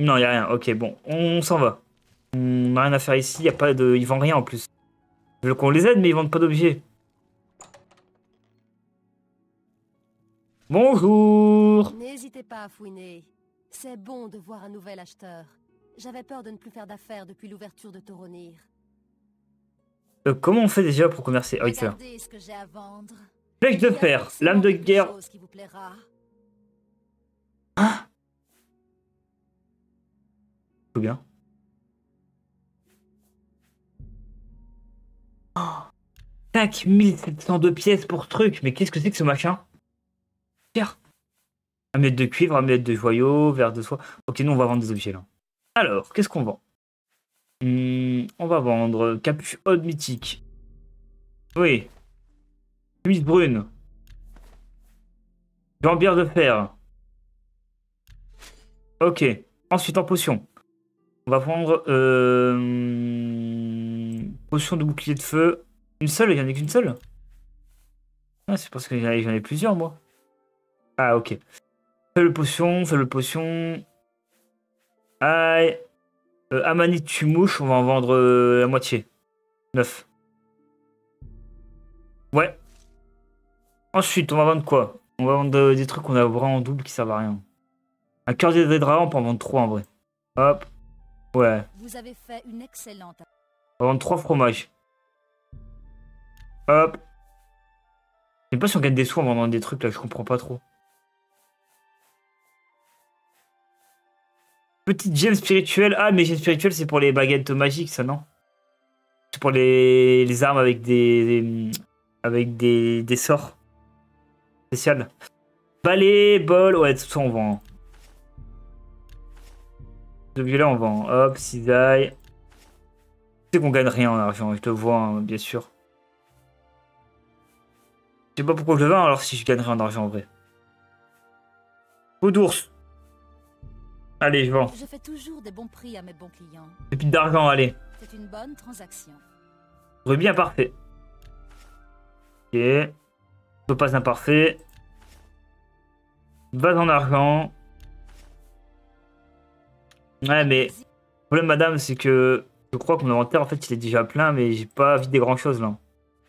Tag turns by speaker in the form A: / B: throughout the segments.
A: Non, y a rien. Ok, bon, on s'en va. On n'a rien à faire ici. Y a pas de, ils vendent rien en plus. Ils veulent qu'on les aide, mais ils vendent pas d'objets. Bonjour.
B: N'hésitez pas à fouiner. C'est bon de voir un nouvel acheteur. J'avais peur de ne plus faire d'affaires depuis l'ouverture de Toronir.
A: Euh, comment on fait déjà pour commercer?
B: Regardez ce que j'ai à vendre.
A: Flèche de
B: Il
A: fer, lame de guerre.
B: qui vous plaira.
A: Tout bien. Oh, 5702 pièces pour truc. Mais qu'est-ce que c'est que ce machin? Pierre. Un mètre de cuivre, un mètre de joyaux, verre de soie. Ok, nous on va vendre des objets là. Alors, qu'est-ce qu'on vend? Hmm, On va vendre capuche haute mythique. Oui. Chemise brune. Jambière de fer. Ok. Ensuite en potion. On va prendre euh, potion de bouclier de feu. Une seule, il n'y en a qu'une seule? Ah, c'est parce que j'en ai, plusieurs, moi. Ah, ok. Faible potion, faible potion. Aïe. Euh, mouche, on va en vendre euh, la moitié. 9. Ouais. Ensuite, on va vendre quoi? On va vendre euh, des trucs qu'on a vraiment en double qui servent à rien. Un cœur des draps, on peut en vendre 3 en vrai. Hop. Ouais.
B: Vous avez fait une excellente.
A: On va vendre 3 fromages. Hop. Je sais pas si on gagne des sous en vendant des trucs là, je comprends pas trop. Petite gemme spirituelle. Ah, mais gemme spirituelle, c'est pour les baguettes magiques, ça, non? C'est pour les... les armes avec des. des- avec des, des sorts. Spécial. Balai, bol, ouais, tout ça on vend. De violet, on vend. Hop, cisaille. Tu sais qu'on gagne rien en argent, je te vois, hein, bien sûr. Je sais pas pourquoi je le vends alors si je gagnerais en argent en vrai. Peau d'ours. Allez, je vends.
B: Je fais toujours des bons prix à mes bons clients.
A: Pépite d'argent, allez.
B: C'est une bonne transaction.
A: Rubis imparfait. Ok. Topaz imparfait. Vase en argent. Ouais, mais le problème, madame, c'est que je crois que mon inventaire, en fait, il est déjà plein, mais j'ai pas vidé grand chose là.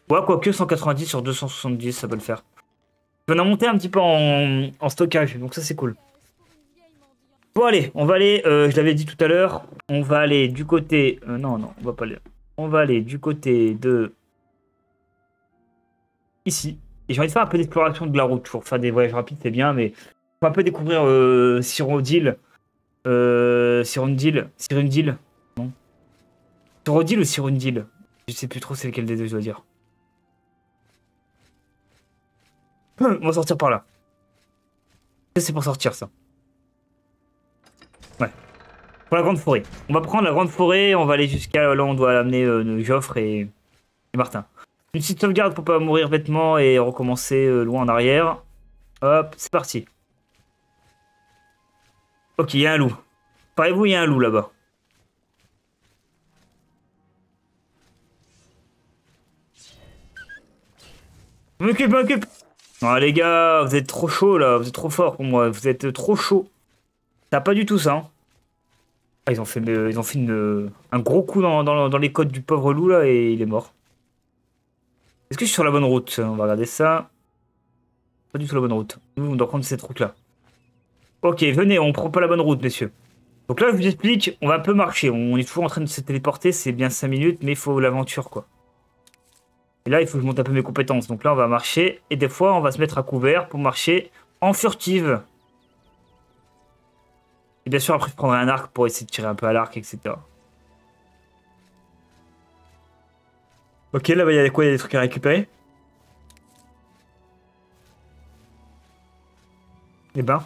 A: Ouais, quoique 190 sur 270, ça peut le faire. On a monté un petit peu en, en stockage, donc ça, c'est cool. Bon, allez, on va aller, euh, je l'avais dit tout à l'heure, on va aller du côté. euh, non, non, on va pas aller. On va aller du côté de. Ici. Et j'ai envie de faire un peu d'exploration de la route. Pour faire des voyages rapides, c'est bien, mais on va un peu découvrir euh. Euh, Cyrondil. Cyrundil. Non. Cyrodiil ou Cyrundil Je sais plus trop c'est lequel des deux je dois dire. On va sortir par là. C'est pour sortir ça. Ouais. Pour la grande forêt. On va prendre la grande forêt, on va aller jusqu'à là on doit amener euh, Joffre et, et Martin. Une petite sauvegarde pour pas mourir bêtement et recommencer euh, loin en arrière. Hop, c'est parti. Ok, il y a un loup. Parlez-vous, il y a un loup là-bas? M'occupe, m'occupe. Non, les gars, vous êtes trop chaud là, vous êtes trop fort pour moi, vous êtes trop chaud. T'as pas du tout ça. hein. Ah, ils ont fait, euh, ils ont fait une- un gros coup dans, dans- dans les côtes du pauvre loup là et il est mort. Est-ce que je suis sur la bonne route? On va regarder ça. Pas du tout la bonne route. Nous, on doit prendre cette route là. Ok, venez, on prend pas la bonne route, messieurs. Donc là, je vous explique, on va un peu marcher. On est toujours en train de se téléporter, c'est bien 5 minutes, mais il faut l'aventure quoi. Et là, il faut que je monte un peu mes compétences. Donc là, on va marcher. Et des fois, on va se mettre à couvert pour marcher en furtive. Et bien sûr, après, je prendrai un arc pour essayer de tirer un peu à l'arc, etc. Ok, là-bas, il y a quoi? Il y a des trucs à récupérer? Eh ben.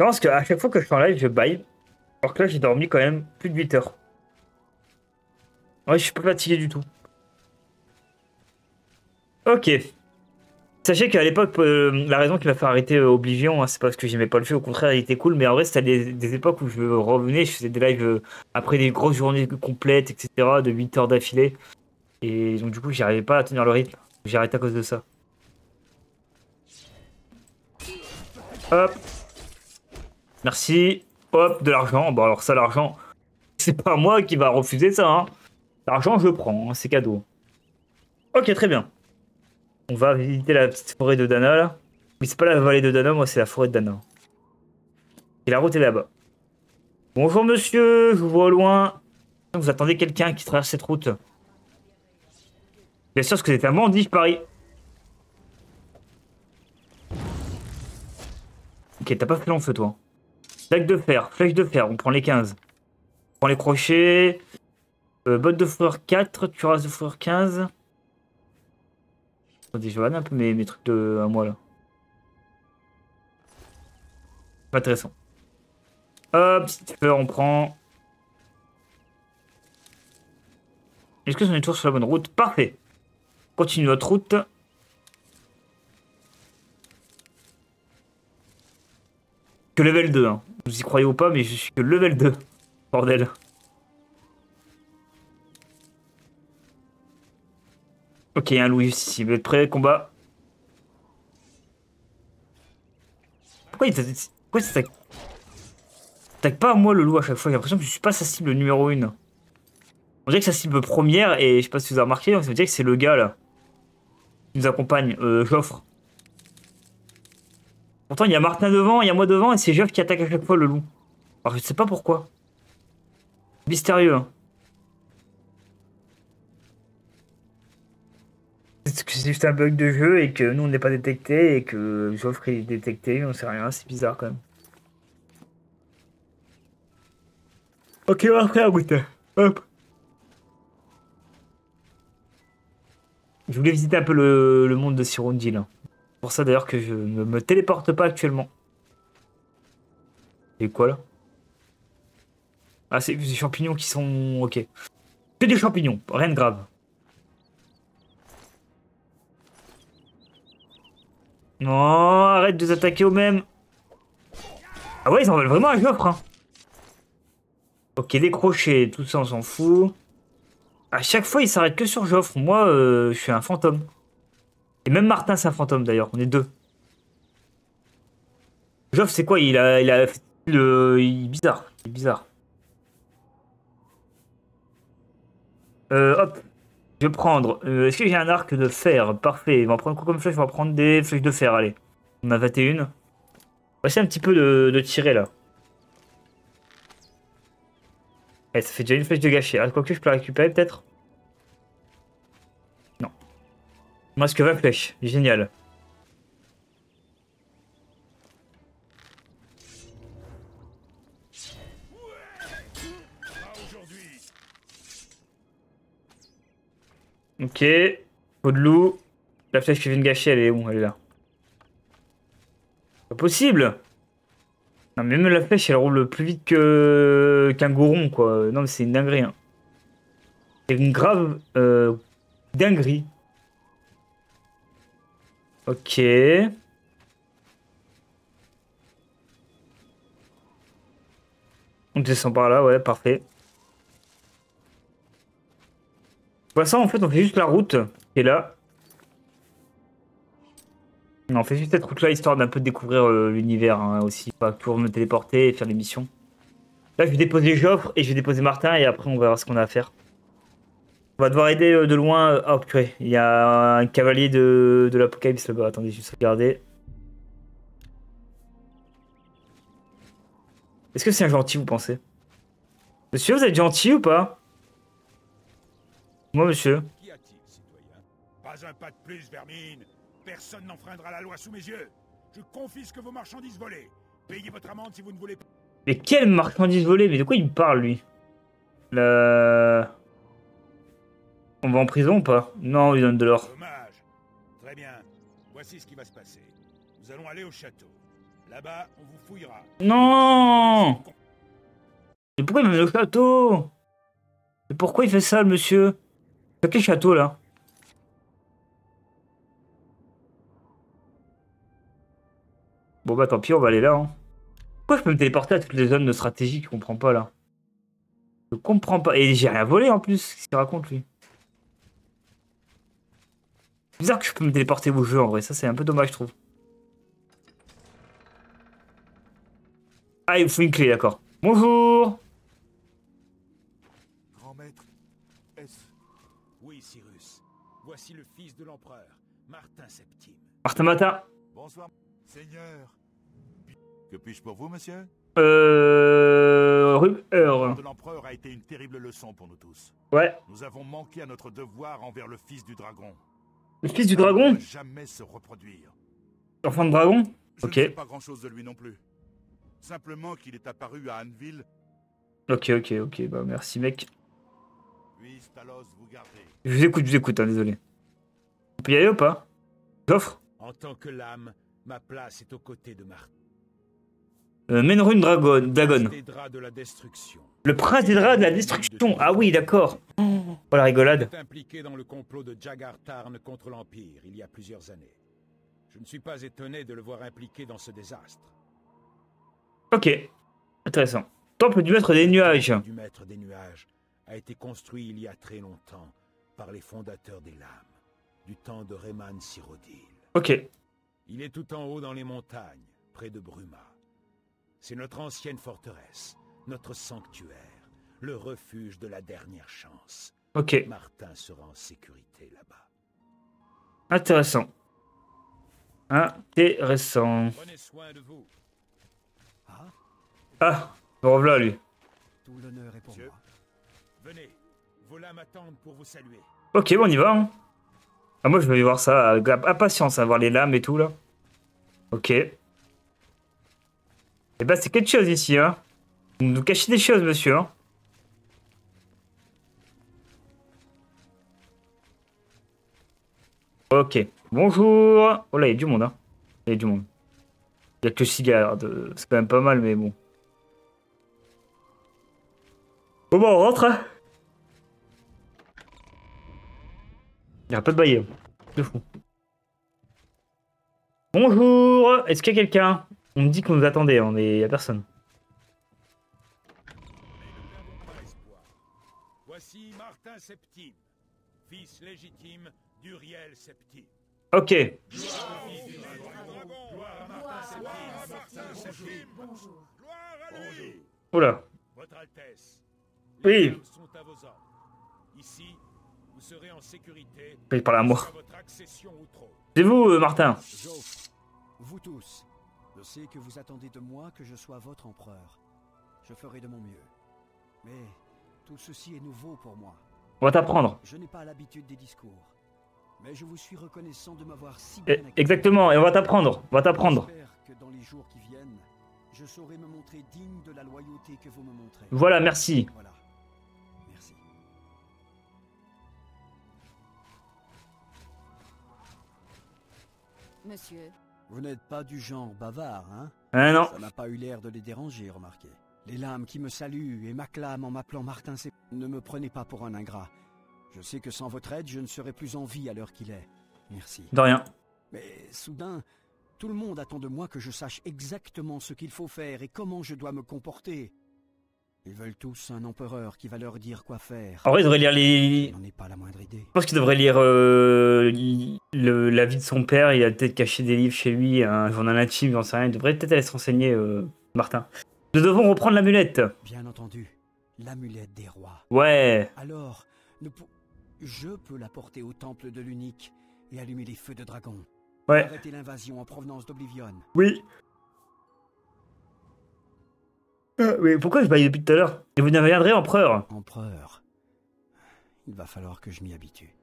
A: Je pense qu'à chaque fois que je suis en live, je baille. Alors que là, j'ai dormi quand même plus de 8 heures. Ouais, je suis pas fatigué du tout. Ok. Sachez qu'à l'époque, euh, la raison qui m'a fait arrêter euh, Oblivion, hein, c'est parce que j'aimais pas le jeu, au contraire, il était cool, mais en vrai, c'était des, des époques où je revenais, je faisais des lives euh, après des grosses journées complètes, etc., de 8 heures d'affilée. Et donc, du coup, j'arrivais pas à tenir le rythme. J'ai arrêté à cause de ça. Hop. Merci. Hop, de l'argent. Bon, alors ça, l'argent, c'est pas moi qui va refuser ça. Hein. L'argent, je prends. Hein, c'est cadeau. Ok, très bien. On va visiter la petite forêt de Dana, là. Mais c'est pas la vallée de Dana, moi, c'est la forêt de Dana. Et la route est là-bas. Bonjour, monsieur. Je vous vois au loin. Vous attendez quelqu'un qui traverse cette route. Bien sûr, parce que c'est un bandit, je parie. Ok, t'as pas fait long feu, toi. Flèche de fer, flèche de fer, on prend les 15. On prend les crochets. Euh, botte de fourrure 4, cuirasse de fourrure 15. Attendez, je vais un peu mes, mes trucs de à moi là. Pas intéressant. Hop, petite fleur, on prend. Est-ce que on est toujours sur la bonne route? Parfait. Continue notre route. Que level 2, hein. Vous y croyez ou pas, mais je suis que level 2. Bordel. Ok, un loup ici. Vous êtes prêts, combat Pourquoi il s'attaque T'attaque pas à moi le loup à chaque fois? J'ai l'impression que je suis pas sa cible numéro 1. On dirait que sa cible première, et je sais pas si vous avez remarqué, veut dire que c'est le gars là. Qui nous accompagne, euh, Joffre. Pourtant, il y a Martin devant, il y a moi devant, et c'est Joffre qui attaque à chaque fois le loup. Alors, je sais pas pourquoi. Mystérieux, hein. c'est juste un bug de jeu et que nous on n'est pas détecté et que Joffre est détecté, on sait rien, c'est bizarre quand même. Ok, on va faire un Hop. Je voulais visiter un peu le, monde de Sirondil. Hein. Pour ça d'ailleurs que je ne me téléporte pas actuellement. Et quoi là? Ah, c'est des champignons qui sont... Ok. Que des champignons, rien de grave. Non, arrête de attaquer au même. Ah ouais, ils en veulent vraiment un Joffre. Hein. Ok, décroché, tout ça on s'en fout. À chaque fois, il s'arrête que sur Joffre. Moi, euh, je suis un fantôme. Et même Martin, c'est un fantôme d'ailleurs. On est deux. Joffre, c'est quoi? Il a, il a, le, il est bizarre. Il bizarre. Euh, hop. Je vais prendre. Euh, est-ce que j'ai un arc de fer? Parfait. On va prendre quoi comme flèche? On va prendre des flèches de fer. Allez. On a 21. On va essayer un petit peu de, tirer là. Eh, ça fait déjà une flèche de gâchis. Ah, quoi que je peux la récupérer peut-être? Il me reste que 20 flèches. Génial. Ok. Peau de loup. La flèche que je viens de gâcher, elle est où? Elle est là. Pas possible Non, mais même la flèche, elle roule plus vite que qu'un goron, quoi. Non, mais c'est une dinguerie. Hein. C'est une grave euh, dinguerie. Ok. On descend par là, ouais, parfait. Pour ça, en fait, on fait juste la route qui est là. on fait juste cette route-là, histoire d'un peu découvrir euh, l'univers hein, aussi. Pas toujours me téléporter et faire des missions. Là, je vais déposer Joffre et je vais déposer Martin et après, on verra ce qu'on a à faire. On va devoir aider euh, de loin. Oh, purée. Il y a un cavalier de, de l'apocalypse là-bas. Attendez, juste regarder. Est-ce que c'est un gentil, vous pensez? Monsieur, vous êtes gentil ou pas? Moi, monsieur. Qu'y a-t-il, citoyen?
C: Pas un pas de plus, vermine. Personne n'enfreindra la loi sous mes yeux. Je confisque vos marchandises volées. Payez votre amende si vous ne voulez pas.
A: Mais quelle marchandise volée? Mais de quoi il me parle, lui? Le... On va en prison ou pas? Non, il donne de l'or.
C: Dommage. Très bien. Voici ce qui va se passer. Nous allons aller au château. Là-bas, on vous fouillera.
A: Non Mais pourquoi il me met au château? Mais pourquoi il fait ça, le monsieur? Quel château là? Bon bah tant pis, on va aller là. Hein. Pourquoi je peux me téléporter à toutes les zones de stratégie Je comprends pas là? Je comprends pas. Et j'ai rien volé en plus. Qu'est-ce qu'il raconte lui? C'est bizarre que je peux me téléporter au jeu en vrai. Ça c'est un peu dommage je trouve. Ah, il faut une clé, d'accord. Bonjour
C: Grand maître, est-ce... Oui, Cyrus. Voici le fils de l'empereur, Martin Septime.
A: Martin Matin.
C: Bonsoir, Seigneur. Que puis-je pour vous, monsieur?
A: Euh... Euh,
C: de l'empereur a été une terrible leçon pour nous tous.
A: Ouais.
C: Nous avons manqué à notre devoir envers le fils du dragon.
A: Le fils du dragon
C: jamais se reproduire.
A: L'enfant de dragon
C: Je
A: Ok.
C: ne sais pas grand-chose de lui non plus. Simplement qu'il est apparu à Anneville,
A: Ok, ok, ok. Bah, merci, mec.
C: puisse Talos vous garder.
A: Je vous écoute, je vous écoute, hein, désolé. On peut y aller ou pas? J'offre?
C: En tant que l'âme, ma place est aux côtés de Martin.
A: Euh, Menrune Dragon. Dagon. Le prince des draps de la destruction. Ah oui, d'accord. Oh, la rigolade.
C: impliqué dans le complot de Jagar Tarn contre l'Empire il y a plusieurs années. Je ne suis pas étonné de le voir impliqué dans ce désastre.
A: Ok. Intéressant. Temple du maître des nuages.
C: Du maître des nuages a été construit il y a très longtemps par les fondateurs des lames, du temps de Rayman Sirodil.
A: Ok.
C: Il est tout en haut dans les montagnes, près de Bruma. C'est notre ancienne forteresse, notre sanctuaire, le refuge de la dernière chance.
A: Ok.
C: Martin sera en sécurité là-bas.
A: Intéressant. Intéressant.
C: Prenez soin de vous.
A: Ah, me revoilà lui.
D: Tout l'honneur est pour
C: Monsieur.
D: moi.
C: Venez, vos lames attendent pour vous saluer.
A: Ok, bon, on y va. hein. Ah, moi, je vais voir ça avec impatience, à voir les lames et tout, là. Ok. Eh ben, c'est quelque chose ici, hein. Vous nous cachez des choses, monsieur, hein. Ok. Bonjour. Oh là, il y a du monde, hein. Il y a du monde. Il y a que cigare. de- C'est quand même pas mal, mais bon. Bon, bah, on rentre, hein. Il n'y a pas de baillet. De fou. Bonjour Est-ce qu'il y a quelqu'un? On me dit qu'on nous attendait, hein, mais il n'y a personne.
C: Pas espoir. Voici Martin Septime, fils légitime d'Uriel Septime.
A: Ok.
C: À à.
A: Oula.
C: Votre Altesse.
A: Oui.
C: À. Ici, vous serez en sécurité.
A: Il parle à moi. C'est vous, euh, Martin
D: Joffre, vous tous, je sais que vous attendez de moi que je sois votre empereur. Je ferai de mon mieux. Mais tout ceci est nouveau pour moi.
A: On va t'apprendre.
D: Je n'ai pas l'habitude des discours. Mais je vous suis reconnaissant de m'avoir si bien accueilli.
A: Exactement, et on va t'apprendre. On va t'apprendre.
D: J'espère que dans les jours qui viennent, je saurai me montrer digne de la loyauté que vous me montrez.
A: Voilà, merci.
D: Voilà. Merci.
B: Monsieur,
D: Vous n'êtes pas du genre bavard, hein
A: Ah non.
D: Ça n'a pas eu l'air de les déranger, remarquez. Les lames qui me saluent et m'acclament en m'appelant Martin, c'est... Ne me prenez pas pour un ingrat. Je sais que sans votre aide, je ne serai plus en vie à l'heure qu'il est. Merci.
A: De rien.
D: Mais soudain, tout le monde attend de moi que je sache exactement ce qu'il faut faire et comment je dois me comporter. Ils veulent tous un empereur qui va leur dire quoi faire.
A: En vrai, il devrait lire les...
D: n'en ai pas la moindre idée.
A: Je pense qu'il devrait lire euh, le- la vie de son père. Il a peut-être caché des livres chez lui, un journal intime, j'en sais rien. Il devrait peut-être aller se renseigner, euh, Martin. Nous devons reprendre l'amulette.
D: Bien entendu, l'amulette des rois.
A: Ouais.
D: Alors, nous je peux la porter au temple de l'unique et allumer les feux de dragon.
A: Ouais.
D: Arrêter l'invasion en provenance d'Oblivion.
A: Oui. Mais pourquoi je baille depuis tout à l'heure Et vous deviendrez empereur.
D: Empereur. Il va falloir que je m'y habitue.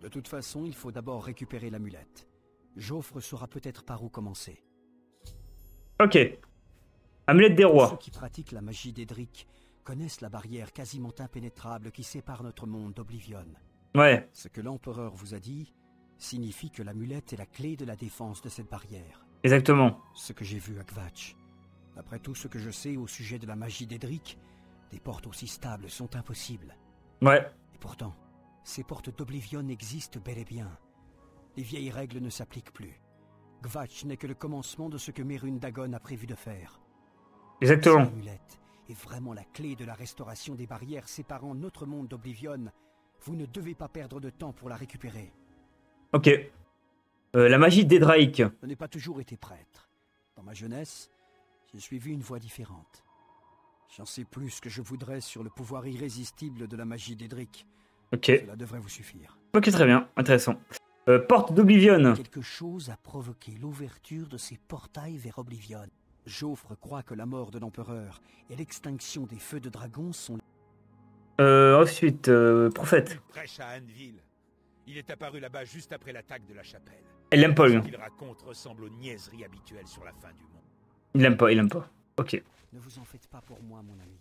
D: De toute façon, il faut d'abord récupérer l'amulette. Joffre saura peut-être par où commencer.
A: Ok. Amulette des
D: Ceux
A: rois.
D: qui pratiquent la magie d'Edric connaissent la barrière quasiment impénétrable qui sépare notre monde d'Oblivion.
A: Ouais.
D: Ce que l'empereur vous a dit signifie que l'amulette est la clé de la défense de cette barrière.
A: Exactement.
D: Ce que j'ai vu à Kvatch. D'après tout ce que je sais au sujet de la magie d'Edric, des portes aussi stables sont impossibles.
A: Ouais.
D: Et pourtant, ces portes d'Oblivion existent bel et bien. Les vieilles règles ne s'appliquent plus. Kvatch n'est que le commencement de ce que Merun Dagon a prévu de faire.
A: Exactement.
D: L'amulette est vraiment la clé de la restauration des barrières séparant notre monde d'Oblivion, vous ne devez pas perdre de temps pour la récupérer.
A: Ok. Euh, la magie d'Edraic.
D: Je n'ai pas toujours été prêtre. Dans ma jeunesse, J'ai suivi une voie différente. J'en sais plus que je voudrais sur le pouvoir irrésistible de la magie d'Edric.
A: Ok.
D: Cela devrait vous suffire.
A: Ok, très bien. Intéressant. Euh, porte d'Oblivion.
D: Quelque chose a provoqué l'ouverture de ces portails vers Oblivion. Joffre croit que la mort de l'empereur et l'extinction des feux de dragon sont
A: Euh, ensuite, euh, prophète.
C: Prêche à Anneville. Il est apparu là-bas juste après l'attaque de la chapelle.
A: Il l'aime pas, lui.
C: Ce qu'il raconte ressemble aux niaiseries habituelles sur la fin du monde.
A: Il l'aime pas, il l'aime pas. Ok.
D: Ne vous en faites pas pour moi, mon ami.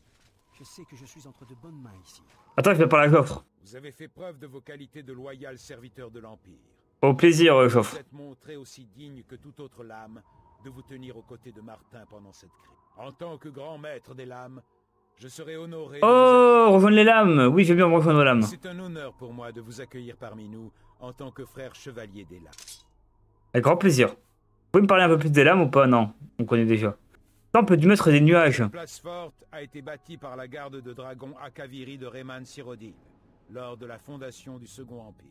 D: Je sais que je suis entre de bonnes mains ici.
A: Attends, je vais parler à Joffre.
C: Vous avez fait preuve de vos qualités de loyal serviteur de l'Empire.
A: Au plaisir, euh,
C: Vous
A: Joffre.
C: êtes montré aussi digne que toute autre lame de vous tenir aux côtés de Martin pendant cette crise. En tant que grand maître des lames, je serai honoré.
A: Oh, rejoindre les lames. Oui, je vais bien me rejoindre aux lames.
C: C'est un honneur pour moi de vous accueillir parmi nous en tant que frère chevalier des lames.
A: Avec grand plaisir. Vous pouvez me parler un peu plus des lames ou pas? Non, on connaît déjà. Temple du maître des nuages?
C: Place forte a été bâtie par la garde de dragons Akaviri de Rayman lors de la fondation du Second Empire.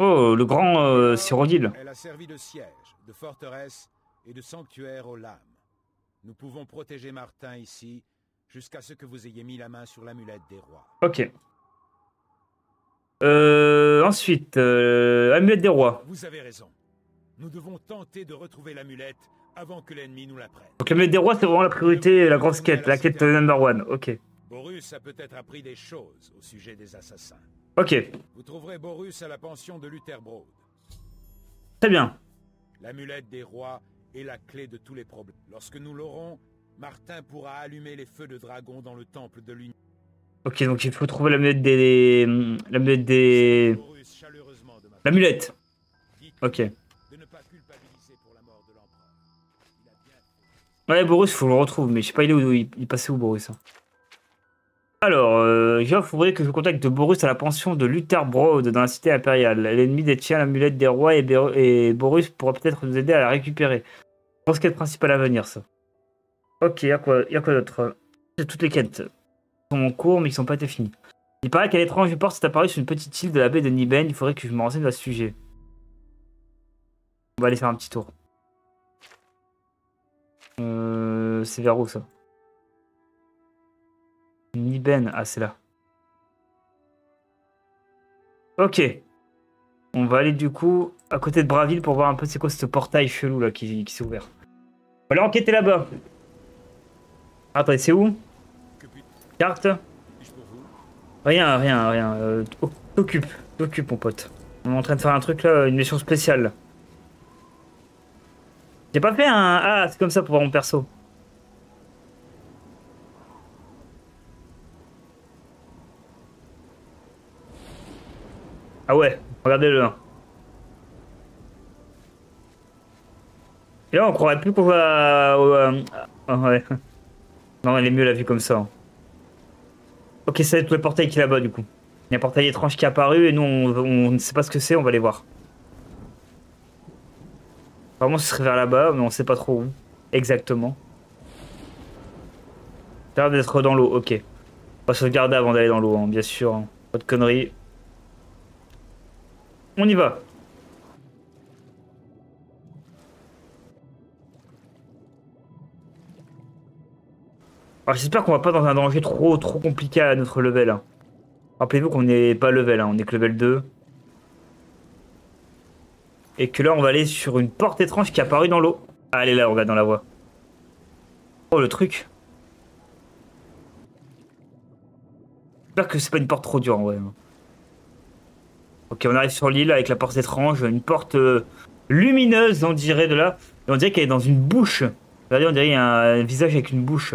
A: Oh, le grand euh, Cyrodiil.
C: Elle a servi de siège, de forteresse et de sanctuaire aux lames. Nous pouvons protéger Martin ici jusqu'à ce que vous ayez mis la main sur l'amulette des rois.
A: Ok. Euh, ensuite, euh, amulette des rois.
C: Vous avez raison. Nous devons tenter de retrouver l'amulette avant que l'ennemi nous la prenne.
A: Donc l'amulette des rois, c'est vraiment la priorité, la grosse quête, la quête number one. Ok.
C: Borus a peut-être appris des choses au sujet des assassins.
A: Ok,
C: Vous trouverez Borus à la pension de Lutherbrode.
A: très bien.
C: L'amulette des rois est la clé de tous les problèmes. Lorsque nous l'aurons, Martin pourra allumer les feux de dragon dans le temple de l'Union.
A: Ok, donc il faut trouver l'amulette des... L'amulette des... L'amulette. Ok.
C: De ne pas culpabiliser pour la mort de l'empereur. Il a.
A: Ouais, Boris, faut le retrouve, mais je sais pas, il est où, il, il passait où, Boris hein. Alors, euh, Geoff voudrait que je contacte Boris à la pension de Luther Broad dans la cité impériale. L'ennemi détient l'amulette des rois et, Bér- et Boris pourra peut-être nous aider à la récupérer. Je pense qu'elle est principale à venir, ça. Ok, y'a quoi, y a quoi d'autre? Toutes les quêtes sont en cours, mais qui sont pas été. Il paraît qu'à l'étrange porte s'est apparu sur une petite île de la baie de Niben. Il faudrait que je me renseigne à ce sujet. On va aller faire un petit tour. Euh, c'est vers où ça? Niben, ah c'est là. Ok. On va aller du coup à côté de Braville pour voir un peu c'est quoi ce portail chelou là qui, s'est ouvert. On va aller enquêter là-bas. Attendez, c'est où? Carte? Rien, rien, rien. Euh, T'occupe, t'occupe mon pote. On est en train de faire un truc là, une mission spéciale. J'ai pas fait un... Ah, c'est comme ça pour voir mon perso. Ah ouais, regardez-le. hein. Et là, on croirait plus qu'on va... euh, ah, ouais. Non, elle est mieux la vue comme ça. hein. Ok, ça va être le portail qui est là-bas du coup. Il y a un portail étrange qui est apparu et nous on ne sait pas ce que c'est, on va aller voir. Vraiment ce serait vers là-bas, mais on sait pas trop où. Exactement. Ça d'être dans l'eau, ok. On va sauvegarder avant d'aller dans l'eau, hein, bien sûr. hein. Pas de conneries. On y va. Alors j'espère qu'on va pas dans un danger trop trop compliqué à notre level. hein. Rappelez-vous qu'on n'est pas level, on est que level 2. Et que là on va aller sur une porte étrange qui est apparue dans l'eau. Ah elle est là, regarde dans la voie. Oh le truc. J'espère que c'est pas une porte trop dure en vrai. hein. Ok on arrive sur l'île avec la porte étrange, une porte euh, lumineuse on dirait de là. Et on dirait qu'elle est dans une bouche. Regardez on dirait qu'il y a un visage avec une bouche.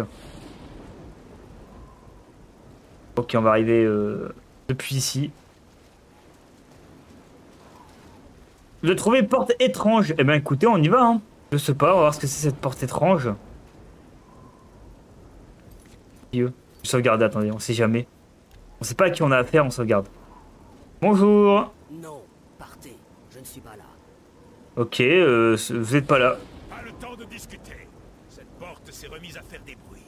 A: Ok, on va arriver euh, depuis ici. Vous avez trouvé porte étrange. Eh ben écoutez, on y va. Hein. Je sais pas, on va voir ce que c'est cette porte étrange. Dieu. Je sauvegarde, attendez, on sait jamais. On sait pas à qui on a affaire, on sauvegarde. Bonjour.
E: Non, partez. Je ne suis pas là.
A: Ok, euh, vous êtes pas là.
C: Pas le temps de discuter. Cette porte s'est remise à faire des bruits.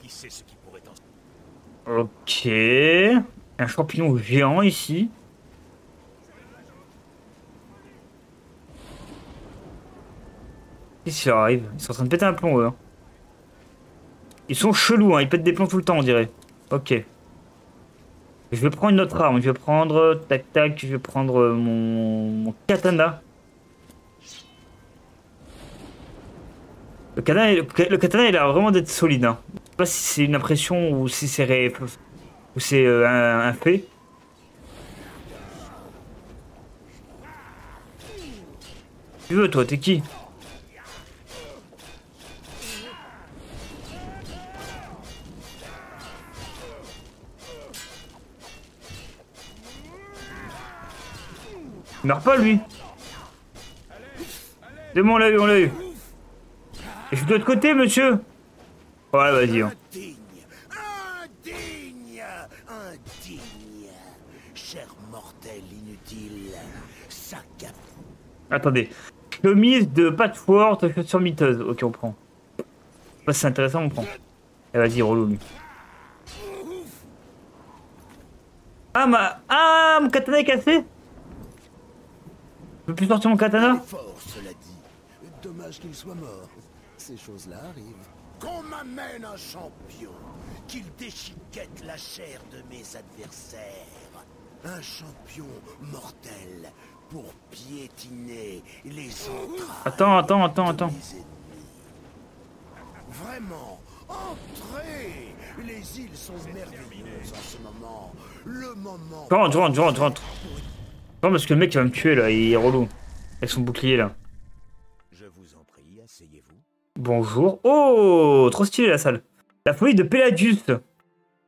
C: Qui sait ce qui pourrait en...
A: Ok. Un champignon géant ici. Qu'est-ce qui arrive Ils sont en train de péter un plomb, eux. hein. Ils sont chelous, hein. ils pètent des plombs tout le temps, on dirait. Ok. Je vais prendre une autre arme. Je vais prendre... Tac, tac. Je vais prendre mon, mon katana. Le katana, le katana il a vraiment d'être solide. Hein. Je sais pas si c'est une impression ou si c'est ré... ou c'est euh, un fait. Tu veux toi, t'es qui? Il meurt pas lui C'est bon, on l'a eu, on l'a eu. Et je suis de l'autre côté, monsieur Ouais, vas-y. hein.
F: Indigne Indigne Indigne Cher mortel inutile Sac à
A: Attendez. Chemise de patchwork, chaussure miteuse. Ok, on prend. C'est intéressant, on prend. Eh, vas-y, relou, lui. Ah, ma... Ah, mon katana est cassé? Je peux plus sortir mon katana
F: fort, cela dit. Dommage qu'il soit mort. Ces choses-là arrivent. Qu'on m'amène un champion, qu'il déchiquette la chair de mes adversaires. Un champion mortel pour piétiner les entrailles
A: Attends, attends, attends, attends.
F: Vraiment, entrez Les îles sont merveilleuses en ce moment. Le moment...
A: Rentre, rentre, rentre, rentre. Non, parce que le mec il va me tuer là, il est relou. Avec son bouclier là.
F: Je vous en prie, asseyez-vous.
A: Bonjour. Oh, trop stylé la salle. La folie de Pelagius.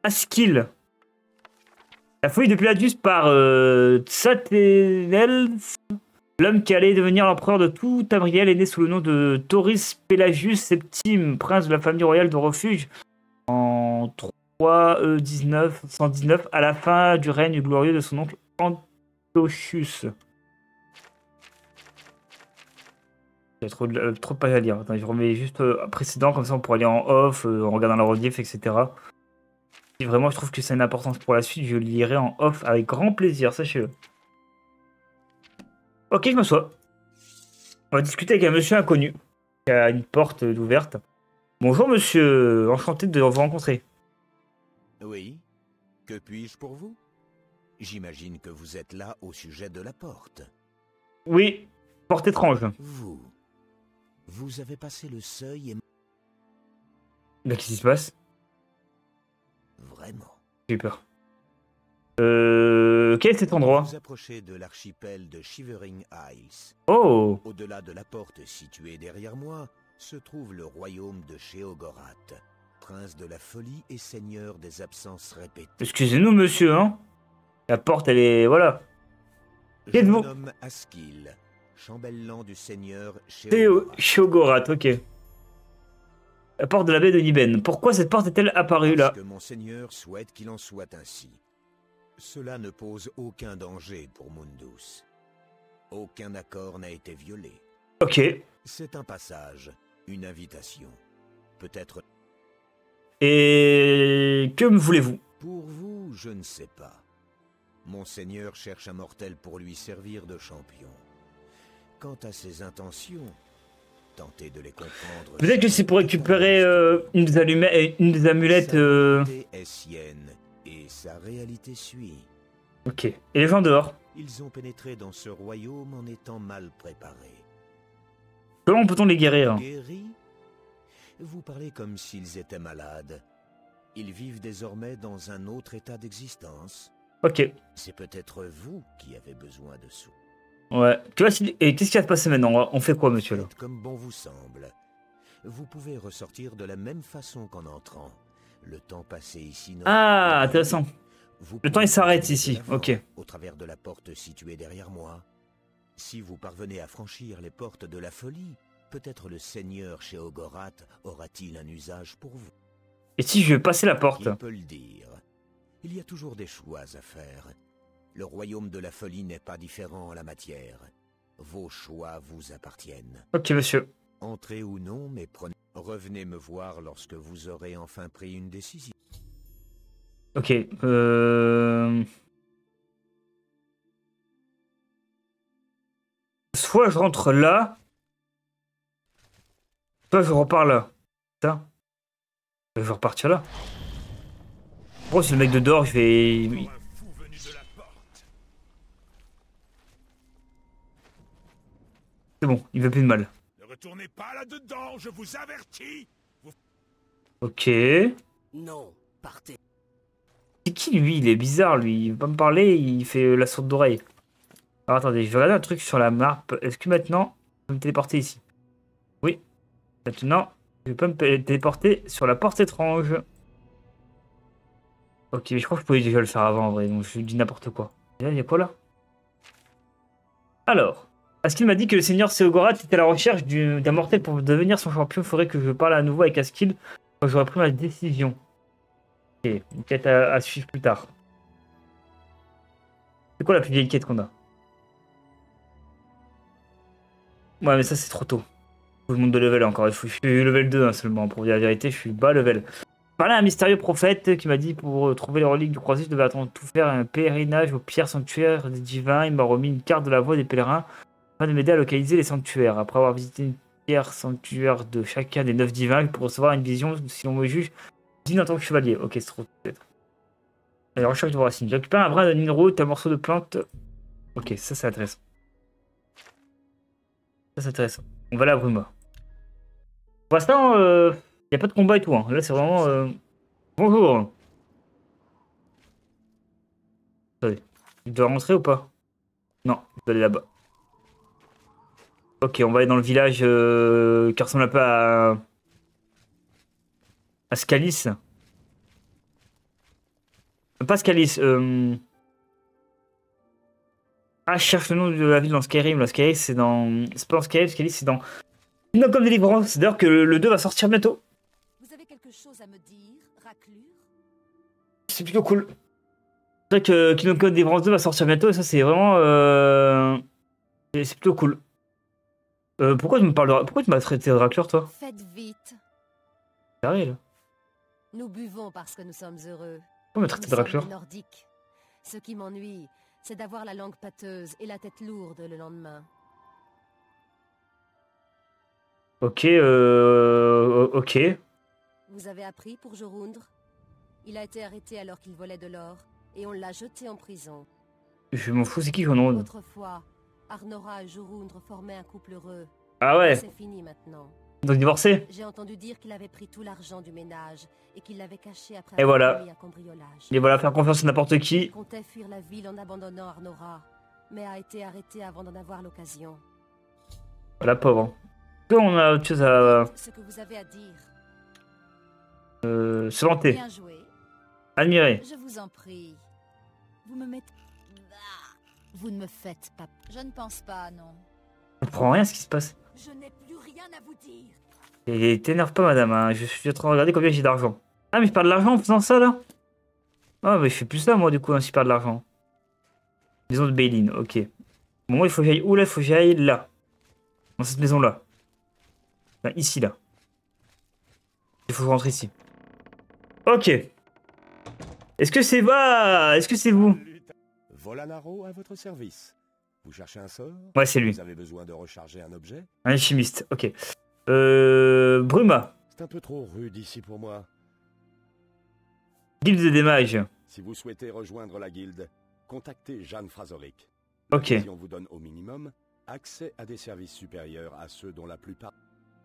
A: Askill. La folie de Pelagius par euh, Tsaténels. L'homme qui allait devenir l'empereur de tout Tamriel est né sous le nom de Tauris Pelagius Septime, prince de la famille royale de refuge, en 3 euh, 19, 119, à la fin du règne glorieux de son oncle Antiochus. Il y a trop de, pages à lire. Attends, je remets juste euh, précédent, comme ça on pourra aller en off, euh, en regardant la relief, etc. Si vraiment je trouve que c'est une importance pour la suite, je lirai en off avec grand plaisir, sachez-le. Ok, je m'assois. On va discuter avec un monsieur inconnu qui a une porte euh, ouverte. Bonjour monsieur, enchanté de vous rencontrer.
F: Oui. Que puis-je pour vous? J'imagine que vous êtes là au sujet de la porte.
A: Oui, porte étrange.
F: Vous. Vous avez passé le seuil et...
A: Là, qu'est-ce qui se passe?
F: Vraiment.
A: J'ai eu peur. Euh, quel est cet endroit?
F: Vous approchez de l'archipel de Shivering Isles.
A: Oh,
F: Au-delà de la porte située derrière moi, se trouve le royaume de Sheogorath, prince de la folie et seigneur des absences répétées.
A: excusez-nous monsieur, hein? La porte, elle est... Voilà. Qui êtes-vous
F: chambellan du seigneur.
A: Shogorath, ok. La porte de la baie de Niben. Pourquoi cette porte est-elle apparue là?
F: Parce que mon seigneur souhaite qu'il en soit ainsi. Cela ne pose aucun danger pour Mundus. Aucun accord n'a été violé.
A: Ok.
F: C'est un passage, une invitation. Peut-être
A: Et que me voulez-vous?
F: Pour vous, je ne sais pas. Mon seigneur cherche un mortel pour lui servir de champion. Quant à ses intentions, tentez de les comprendre.
A: Peut-être que c'est pour récupérer euh, une, des une des amulettes. Euh,
F: volonté est sienne, et sa réalité suit.
A: Ok. Et les gens dehors?
F: Ils ont pénétré dans ce royaume en étant mal préparés.
A: Comment peut-on les guérir
F: Guéris? Vous parlez comme s'ils étaient malades. Ils vivent désormais dans un autre état d'existence.
A: Ok.
F: C'est peut-être vous qui avez besoin de sous.
A: Ouais. Tu vois, et qu'est-ce qui va se passer maintenant On fait quoi, monsieur là?
F: Comme bon vous semble. Vous pouvez ressortir de la même façon qu'en entrant. Le temps passé ici...
A: Ah,
F: pas
A: intéressant.
F: Vous
A: Le temps, il s'arrête ici. Ok.
F: Au travers de la porte située derrière moi. Si vous parvenez à franchir les portes de la folie, peut-être le seigneur chez Ogorath aura-t-il un usage pour vous.
A: Et si je vais passer la porte?
F: Il peut le dire? Il y a toujours des choix à faire. Le royaume de la folie n'est pas différent en la matière. Vos choix vous appartiennent.
A: Ok, monsieur.
F: Entrez ou non, mais prenez. Revenez me voir lorsque vous aurez enfin pris une décision.
A: Ok. Euh... Soit je rentre là, soit je repars là. Ça Je vais repartir là. C'est le mec de dehors, je vais... C'est bon, il veut plus de mal.
C: Ne retournez pas là-dedans, je vous avertis.
A: Ok. C'est
E: Non, partez.
A: qui lui? Il est bizarre lui. Il veut pas me parler, il fait la sourde d'oreille. Alors attendez, je vais regarder un truc sur la map. Est-ce que maintenant, je peux me téléporter ici? Oui. Maintenant, je peux me téléporter sur la porte étrange. Ok, mais je crois que je pouvais déjà le faire avant en vrai, donc je dis n'importe quoi. Il y a quoi là? Alors, Askil m'a dit que le seigneur Seogorat était à la recherche du- d'un mortel pour devenir son champion. Il faudrait que je parle à nouveau avec Askil quand j'aurai pris ma décision. Ok, une quête à, suivre plus tard. C'est quoi la plus vieille quête qu'on a? Ouais, mais ça c'est trop tôt. Faut que je monte de level encore. Je suis level 2 hein, seulement. Pour dire la vérité, je suis bas level. Parler à un mystérieux prophète qui m'a dit pour euh, trouver les reliques du croisé, je devais attendre tout faire un pèlerinage aux pierres sanctuaires des divins. Il m'a remis une carte de la voie des pèlerins afin de m'aider à localiser les sanctuaires. Après avoir visité une pierre sanctuaire de chacun des neuf divins pour recevoir une vision, si on me juge, digne en tant que chevalier. Ok, c'est trop peut-être. Allez, recherche de racines. J'ai récupéré un brin de Ninro, un morceau de plante. Ok, ça c'est intéressant. Ça c'est intéressant. On va à Bruma. Pour l'instant, il n'y a pas de combat et tout. hein. Là, c'est vraiment. euh, Bonjour. Attendez. Je dois rentrer ou pas? Non, je dois aller là-bas. Ok, on va aller dans le village euh, qui ressemble un peu à. à Scalis. Euh, Pas Scalis. Euh... Ah, cherche le nom de la ville dans Skyrim. Là, Skyrim, c'est dans. C'est pas dans Skyrim, Scalis, c'est dans. Kingdom Come Deliverance. C'est d'ailleurs que le 2 va sortir bientôt.
B: Chose à me dire, raclure?
A: C'est plutôt cool. C'est vrai que Kingdom Come Deliverance 2 va sortir bientôt et ça, c'est vraiment. Euh... C'est plutôt cool. Euh, pourquoi tu me parles de... Pourquoi tu m'as traité de raclure, toi?
B: Faites vite.
A: Carré, là.
B: Nous buvons parce que nous sommes heureux.
A: Pourquoi me traiter de raclure?
B: des Nordiques. Ce qui m'ennuie, c'est d'avoir la langue pâteuse et la tête lourde le lendemain.
A: Ok, euh... Ok.
B: Vous avez appris pour Jorundr Il a été arrêté alors qu'il volait de l'or, et on l'a jeté en prison.
A: Je m'en fous, c'est qui a
B: Autrefois, Arnora et Jorundr formaient un couple heureux.
A: Ah ouais,
B: C'est fini maintenant.
A: donc divorcé?
B: J'ai entendu dire qu'il avait pris tout l'argent du ménage et qu'il l'avait caché après
A: Et voilà.
B: un cambriolage.
A: Et voilà, faire confiance à n'importe qui.
B: Il comptait fuir la ville en abandonnant Arnora, mais a été arrêté avant d'en avoir l'occasion.
A: La pauvre. Est-ce qu'on a autre chose à
B: Ce que vous avez à dire.
A: Euh, se vanter, admirer
G: Je vous en prie. Vous me mettez... Ah, Vous ne me faites pas... Je ne pense pas, non.
A: Je comprends rien ce qui se passe.
B: Je n'ai plus rien à vous dire.
A: Et t'énerve pas, madame. hein. Je suis en train de regarder combien j'ai d'argent. Ah, mais je perds de l'argent en faisant ça, là Ah, mais je fais plus ça, moi, du coup, hein, si je perds de l'argent. Maison de Bailin, ok. Bon, moi, il faut que j'aille où, là? Il faut que j'aille là. Dans cette maison-là. Enfin, ici, là. Il faut que je rentre ici. Ok. Est-ce que c'est va Est-ce que c'est vous
F: Volanaro à votre service. Vous cherchez un sort
A: Ouais, c'est lui.
F: Vous avez besoin de recharger un objet
A: Un alchimiste, ok. Euh... Bruma.
F: C'est un peu trop rude ici pour moi.
A: Guilde des mages.
F: Si vous souhaitez rejoindre la guilde, contactez Jeanne Frazoric.
A: Ok.
F: Si on vous donne au minimum accès à des services supérieurs à ceux dont la plupart.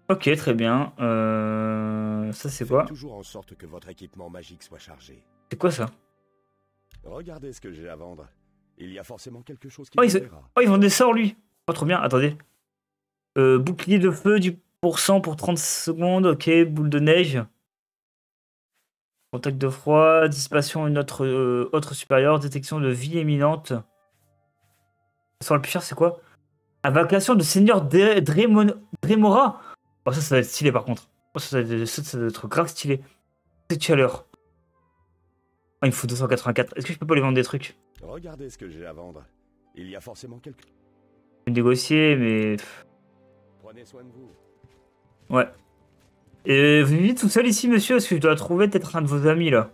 A: Ok, très bien. Euh... Ça, c'est quoi
F: toujours en sorte que votre équipement magique soit chargé.
A: C'est quoi, ça
F: Regardez ce que j'ai à vendre. Il y a forcément quelque chose qui
A: Oh, il se-. Oh, ils vendent des sorts, lui. Oh, trop bien. Attendez. Euh, bouclier de feu, du pourcent pour 30 secondes. Ok, boule de neige. Contact de froid, dissipation une autre, euh, autre supérieure, détection de vie imminente. Le sort le plus cher, c'est quoi Invocation de Seigneur Dremora. Oh, ça, ça va être stylé par contre. Oh, ça, ça va être, ça, va être grave stylé. C'est chaleur. Oh, il me faut 284. Est-ce que je peux pas lui vendre des trucs?
F: Regardez ce que j'ai à vendre. Il y a forcément quelque.
A: Je vais négocier, mais.
F: Prenez soin de vous.
A: Ouais. Et vous vivez tout seul ici, monsieur? Est-ce que je dois trouver peut-être un de vos amis là?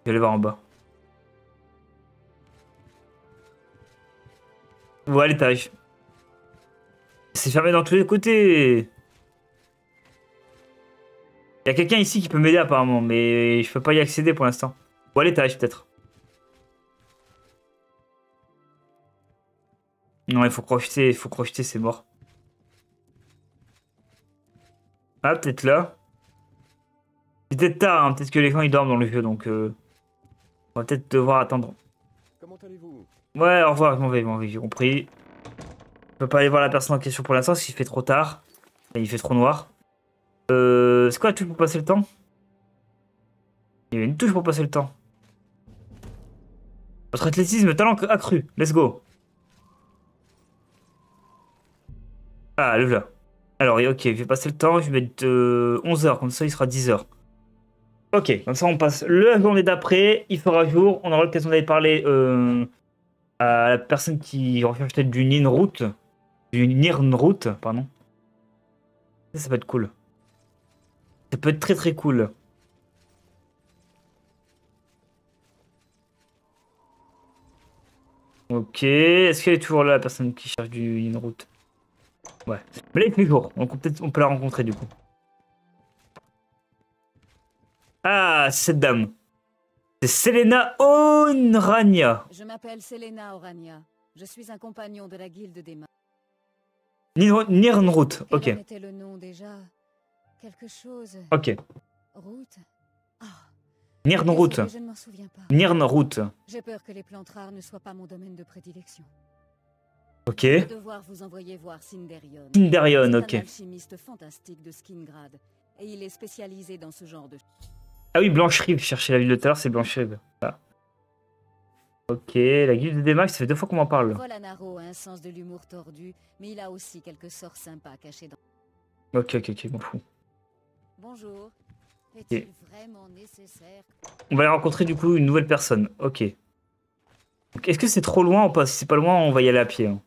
A: Je vais aller voir en bas. Ou à l'étage. C'est fermé dans tous les côtés. Il y a quelqu'un ici qui peut m'aider apparemment, mais je peux pas y accéder pour l'instant. Ou à l'étage peut-être. Non, il faut crocheter, il faut crocheter, c'est mort. Ah, peut-être là. C'est peut-être tard, hein, peut-être que les gens ils dorment dans le jeu, donc euh, on va peut-être devoir attendre.
H: Comment allez-vous?
A: Ouais, au revoir, je m'en vais, je m'en vais, j'ai compris. Je peux pas aller voir la personne en question pour l'instant, parce qu'il fait trop tard. Et il fait trop noir. Euh, c'est quoi la touche pour passer le temps? Il y avait une touche pour passer le temps. Votre athlétisme, talent accru, let's go. Ah, le là. Alors, ok, je vais passer le temps, je vais mettre 11h, comme ça il sera 10h. Ok, comme ça on passe la journée d'après, il fera jour, on aura l'occasion d'aller parler euh, à la personne qui recherche peut-être du Nin Route. Du Nirn Route, pardon. Ça, ça peut être cool. Ça peut être très très cool. Ok, est-ce qu'elle est toujours là, la personne qui cherche du Route? Ouais. Mais là, il fait jour, donc peut-être on peut la rencontrer du coup. Ah, cette dame. C'est Selena Onrania.
B: Je m'appelle Selena Orania. Je suis un compagnon de la guilde des mains.
A: Nirnroot, ok.
B: Quel en était le nom déjà? Quelque chose.
A: Ok.
B: Route.
A: Nirnroot.
B: désolé, Je ne m'en souviens pas?
A: Nirnroot.
B: J'ai peur que les plantes rares ne soient pas mon domaine de prédilection.
A: Ok.
B: Je vais devoir vous envoyer voir Cinderion.
A: Cinderion,
B: C'est
A: ok.
B: un alchimiste fantastique de Skingrad. Et il est spécialisé dans ce genre de...
A: Ah oui, Blancherive, je cherchais la ville de tout à l'heure, c'est Blancherive. Ah. Ok, la guilde des mags, ça fait deux fois qu'on m'en parle.
B: Volanaro a un sens de l'humour tordu, mais il a aussi quelques sorts sympas cachés dans...
A: Ok, ok, ok, m'en fous.
B: Bonjour. Est-il vraiment nécessaire
A: On va aller rencontrer du coup une nouvelle personne. Ok. Est-ce que c'est trop loin ou pas? Si c'est pas loin, on va y aller à pied. hein.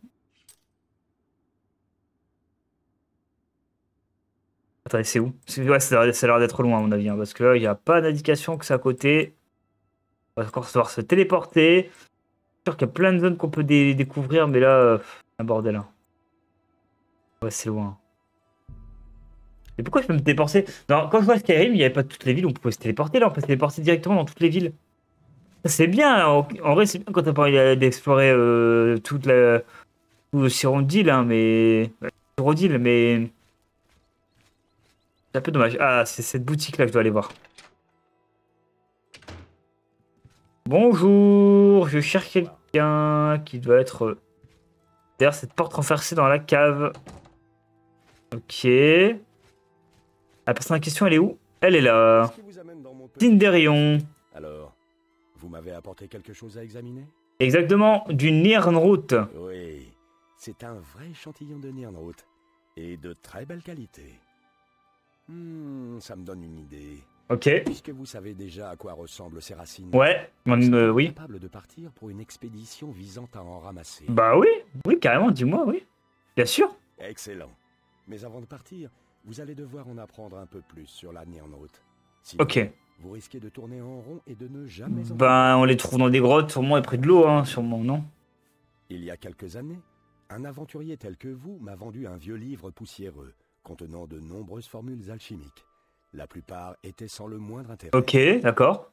A: Attendez, c'est où? Ouais, ça a l'air- d'être loin à mon avis, hein, parce que là, il n'y a pas d'indication que c'est à côté. On va encore devoir se téléporter. C'est sûr qu'il y a plein de zones qu'on peut dé- découvrir, mais là, euh, un bordel. hein. Ouais, c'est loin. Et pourquoi je peux me téléporter Non, quand je vois Skyrim, il n'y avait pas toutes les villes où on pouvait se téléporter. Là, on peut se téléporter directement dans toutes les villes. C'est bien. En, en vrai, c'est bien quand t'as pas envie d'explorer euh, toute la. Tout Cyrodiil, hein, mais. Mais. C'est un peu dommage. Ah, c'est cette boutique-là que je dois aller voir. Bonjour, je cherche quelqu'un qui doit être euh, derrière cette porte renversée dans la cave. Ok. La personne en question, elle est où? Elle est là. Tinderion.
H: Alors, vous m'avez apporté quelque chose à examiner?
A: Exactement, du Nirnroot.
H: Oui, c'est un vrai échantillon de Nirnroot. Et de très belle qualité. Hmm, ça me donne une idée.
A: Ok.
H: Puisque vous savez déjà à quoi ressemblent ces racines.
A: Ouais, on- euh, oui.
H: capable de partir pour une expédition visant à en ramasser?
A: Bah oui, oui, carrément, dis-moi, oui. Bien sûr.
H: Excellent. Mais avant de partir, vous allez devoir en apprendre un peu plus sur la Nirnroot. Sinon,
A: Ok.
H: Vous risquez de tourner en rond et de ne jamais en
A: Ben, on les trouve dans des grottes, sûrement, et près de l'eau, hein, sûrement, non?
H: Il y a quelques années, un aventurier tel que vous m'a vendu un vieux livre poussiéreux contenant de nombreuses formules alchimiques. La plupart étaient sans le moindre intérêt.
A: Ok, d'accord.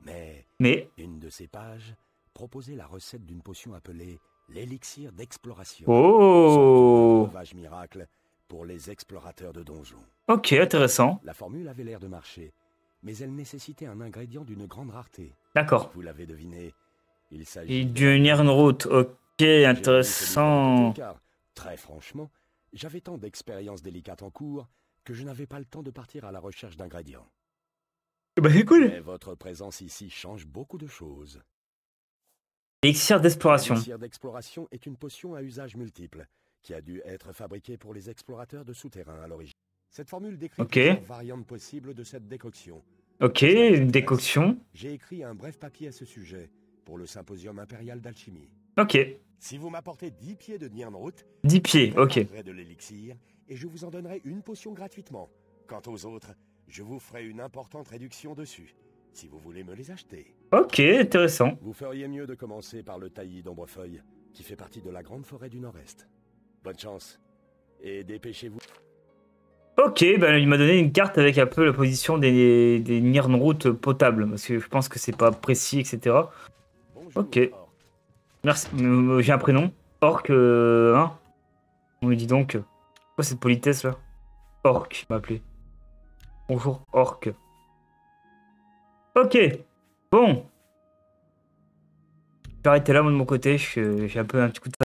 H: Mais
A: Mais,
H: une de ces pages proposait la recette d'une potion appelée l'élixir d'exploration.
A: oh
H: Sauvage miracle pour les explorateurs de donjons.
A: Ok, intéressant.
H: La formule avait l'air de marcher, mais elle nécessitait un ingrédient d'une grande rareté.
A: D'accord.
H: Vous l'avez deviné, il
A: Et
H: s'agit de-
A: du Nirnroot, ok, intéressant.
H: car, très franchement, j'avais tant d'expériences délicates en cours que je n'avais pas le temps de partir à la recherche d'ingrédients.
A: Bah c'est cool.
H: Mais votre présence ici change beaucoup de choses.
A: Élixir d'exploration.
H: L'élixir d'exploration est une potion à usage multiple qui a dû être fabriquée pour les explorateurs de souterrains à l'origine. Cette formule décrit
A: Ok.
H: plusieurs variantes possibles de cette décoction.
A: Ok, une décoction.
H: J'ai écrit un bref papier à ce sujet pour le Symposium impérial d'alchimie.
A: Ok,
H: Si vous m'apportez 10 pieds de Nirnroot,
A: 10 pieds, ok.
H: de l'élixir et je vous en donnerai une potion gratuitement. Quant aux autres, je vous ferai une importante réduction dessus, si vous voulez me les acheter.
A: Ok, intéressant.
H: Vous feriez mieux de commencer par le taillis d'ombrefeuille, qui fait partie de la grande forêt du Nord-Est. Bonne chance, et dépêchez-vous.
A: Ok, ben il m'a donné une carte avec un peu la position des, des Nirnroutes potables, parce que je pense que c'est pas précis, etc.
F: Bonjour,
A: Ok. Merci. Euh, J'ai un prénom. Orc, euh, hein On me dit donc. Quoi cette politesse là? Orc, il m'a appelé. Bonjour, Orc. Ok. Bon. Je vais arrêter là, moi, de mon côté. J'ai un peu un petit coup de